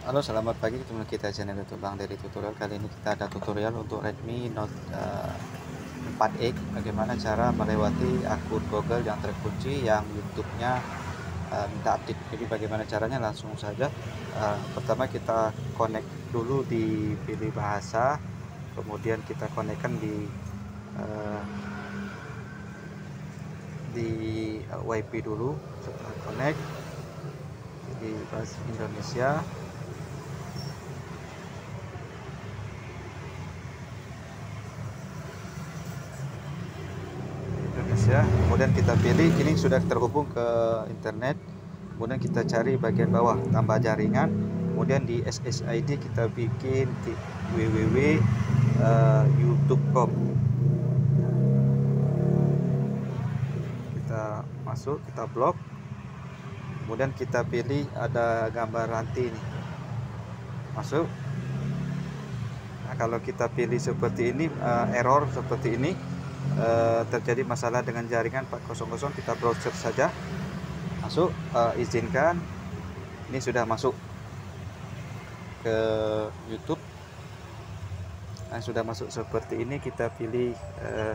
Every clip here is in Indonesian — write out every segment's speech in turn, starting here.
Halo selamat pagi ketemu kita channel youtube Bang dari tutorial. Kali ini kita ada tutorial untuk Redmi Note uh, 4X bagaimana cara melewati akun Google yang terkunci yang YouTube-nya uh, minta update. Jadi bagaimana caranya? Langsung saja. Uh, pertama kita connect dulu di pilih bahasa. Kemudian kita konekkan di uh, di WiFi dulu. Setelah connect di bahasa Indonesia Indonesia kemudian kita pilih ini sudah terhubung ke internet. Kemudian kita cari bagian bawah tambah jaringan. Kemudian di SSID kita bikin www.youtube.com uh, kita masuk kita blok. Kemudian kita pilih ada gambar rantai ini. Masuk. Nah, kalau kita pilih seperti ini uh, error seperti ini uh, terjadi masalah dengan jaringan 400 kita browser saja. Masuk uh, izinkan. Ini sudah masuk ke YouTube. Nah, sudah masuk seperti ini kita pilih uh,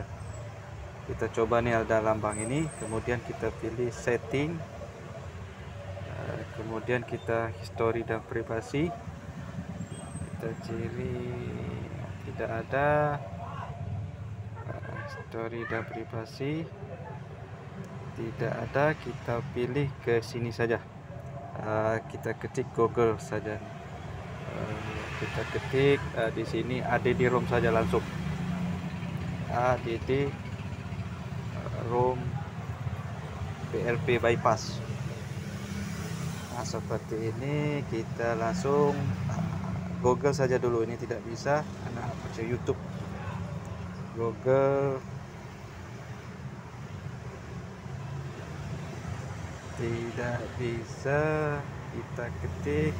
kita coba nih ada lambang ini. Kemudian kita pilih setting. Kemudian kita history dan privasi. Kita ciri tidak ada story dan privasi. Tidak ada kita pilih ke sini saja. Uh, kita ketik Google saja. Uh, kita ketik uh, di sini add rom saja langsung. Add rom PLP bypass. Nah seperti ini kita langsung Google saja dulu ini tidak bisa. Karena baca YouTube Google. Tidak bisa kita ketik.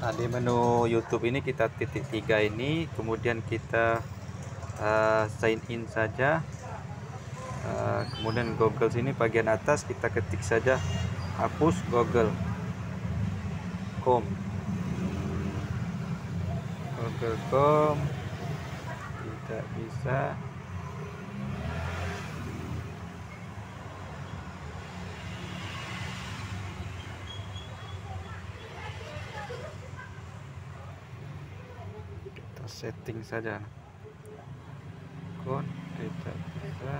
Nah, di menu YouTube ini kita titik tiga ini. Kemudian kita uh, sign in saja. Uh, kemudian Google sini bagian atas kita ketik saja. Hapus Google. Com. Google.com tidak bisa. Kita setting saja. Kon tidak bisa.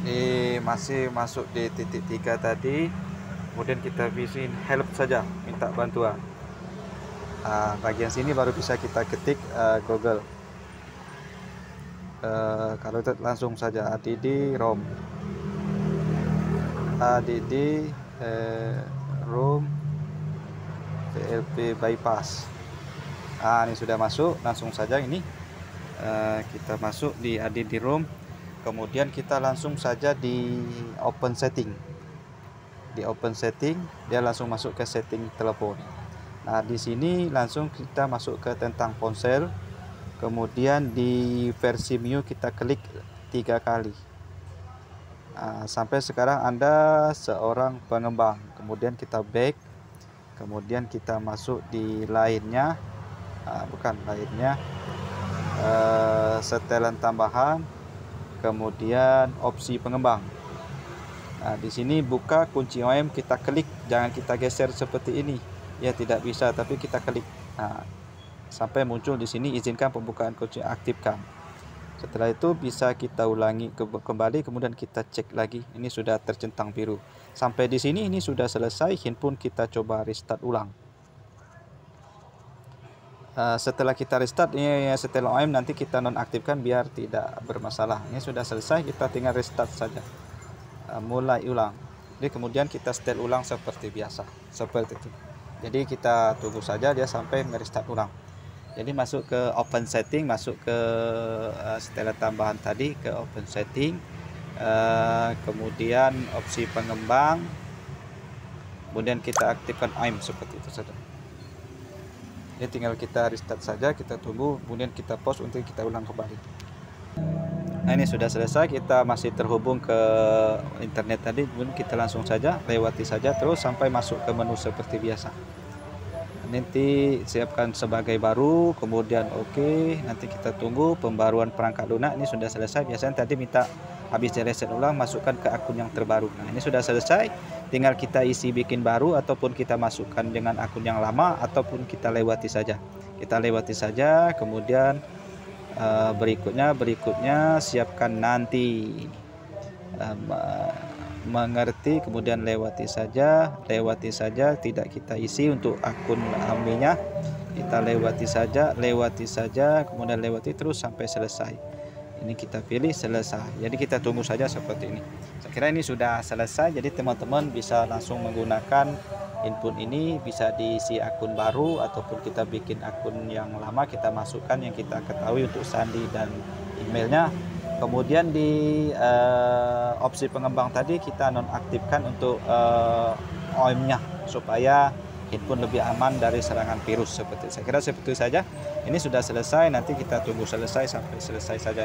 Ini masih masuk di titik tiga tadi kemudian kita bisin help saja minta bantuan. Uh, bagian sini baru bisa kita ketik uh, Google. Uh, kalau itu langsung saja add rom. Add uh, rom PLP bypass. Ah ini sudah masuk langsung saja ini. Uh, kita masuk di add rom. Kemudian kita langsung saja di open setting di open setting dia langsung masuk ke setting telepon. Nah di sini langsung kita masuk ke tentang ponsel. Kemudian di versi MIUI kita klik tiga kali. Nah, sampai sekarang anda seorang pengembang. Kemudian kita back. Kemudian kita masuk di lainnya. Nah, bukan lainnya. Uh, setelan tambahan. Kemudian opsi pengembang nah di sini buka kunci OEM kita klik. Jangan kita geser seperti ini. Ya tidak bisa tapi kita klik. Nah, sampai muncul di sini izinkan pembukaan kunci aktifkan. Setelah itu bisa kita ulangi ke kembali kemudian kita cek lagi. Ini sudah tercentang biru. Sampai di sini ini sudah selesai. Handphone kita coba restart ulang. Uh, setelah kita restart ini ya, setelah OM nanti kita nonaktifkan biar tidak bermasalah. Ini sudah selesai kita tinggal restart saja mulai ulang. Jadi kemudian kita setel ulang seperti biasa seperti itu. Jadi kita tunggu saja dia sampai merestart ulang. Jadi masuk ke open setting masuk ke uh, setelah tambahan tadi ke open setting uh, kemudian opsi pengembang kemudian kita aktifkan AIM seperti itu saja. Ini tinggal kita restart saja kita tunggu kemudian kita pause untuk kita ulang kembali Nah ini sudah selesai. Kita masih terhubung ke internet tadi. Pun kita langsung saja lewati saja terus sampai masuk ke menu seperti biasa. Nanti siapkan sebagai baru kemudian oke okay. nanti kita tunggu pembaruan perangkat lunak. Ini sudah selesai. Biasanya tadi minta habis di reset ulang masukkan ke akun yang terbaru. Nah ini sudah selesai. Tinggal kita isi bikin baru ataupun kita masukkan dengan akun yang lama ataupun kita lewati saja. Kita lewati saja kemudian uh, berikutnya berikutnya siapkan nanti. Um, mengerti kemudian lewati saja lewati saja tidak kita isi untuk akun aminya kita lewati saja lewati saja kemudian lewati terus sampai selesai ini kita pilih selesai. Jadi kita tunggu saja seperti ini. Saya kira ini sudah selesai. Jadi teman-teman bisa langsung menggunakan input ini bisa diisi akun baru ataupun kita bikin akun yang lama kita masukkan yang kita ketahui untuk sandi dan emailnya. Kemudian di uh, opsi pengembang tadi kita nonaktifkan untuk uh, eh, OM-nya supaya handphone lebih aman dari serangan virus seperti saya kira seperti saja. Ini sudah selesai nanti kita tunggu selesai sampai selesai saja